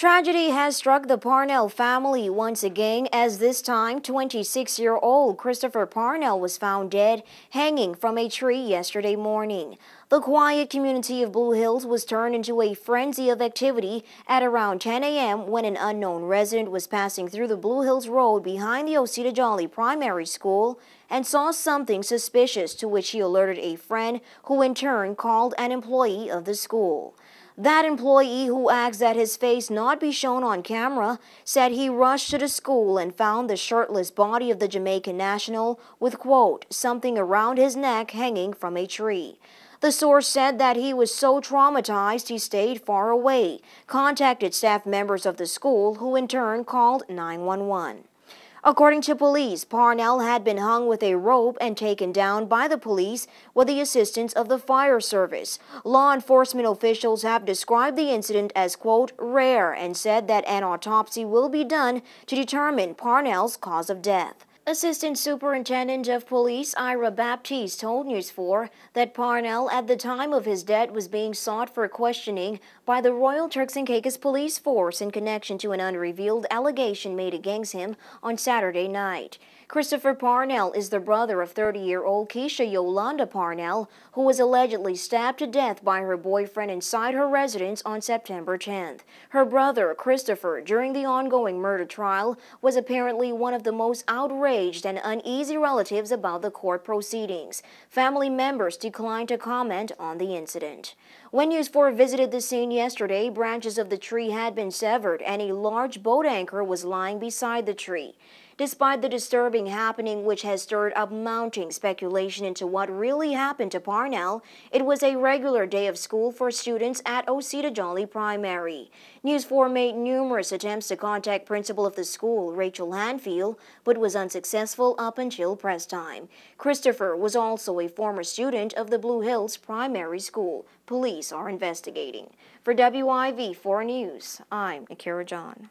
Tragedy has struck the Parnell family once again as this time 26-year-old Christopher Parnell was found dead hanging from a tree yesterday morning. The quiet community of Blue Hills was turned into a frenzy of activity at around 10 a.m. when an unknown resident was passing through the Blue Hills Road behind the Oseta Jolly Primary School and saw something suspicious to which he alerted a friend who in turn called an employee of the school. That employee who asked that his face not be shown on camera said he rushed to the school and found the shirtless body of the Jamaican national with, quote, something around his neck hanging from a tree. The source said that he was so traumatized he stayed far away, contacted staff members of the school who in turn called 911. According to police, Parnell had been hung with a rope and taken down by the police with the assistance of the fire service. Law enforcement officials have described the incident as, quote, rare and said that an autopsy will be done to determine Parnell's cause of death. Assistant Superintendent of Police Ira Baptiste told News 4 that Parnell at the time of his death was being sought for questioning by the Royal Turks and Caicos Police Force in connection to an unrevealed allegation made against him on Saturday night. Christopher Parnell is the brother of 30-year-old Keisha Yolanda Parnell, who was allegedly stabbed to death by her boyfriend inside her residence on September 10th. Her brother, Christopher, during the ongoing murder trial, was apparently one of the most outraged and uneasy relatives about the court proceedings. Family members declined to comment on the incident. When News 4 visited the scene yesterday, branches of the tree had been severed and a large boat anchor was lying beside the tree. Despite the disturbing happening which has stirred up mounting speculation into what really happened to Parnell, it was a regular day of school for students at Oseta Jolly Primary. News 4 made numerous attempts to contact principal of the school, Rachel Hanfield, but was unsuccessful up until press time. Christopher was also a former student of the Blue Hills Primary School. Police are investigating. For WIV 4 News, I'm Akira John.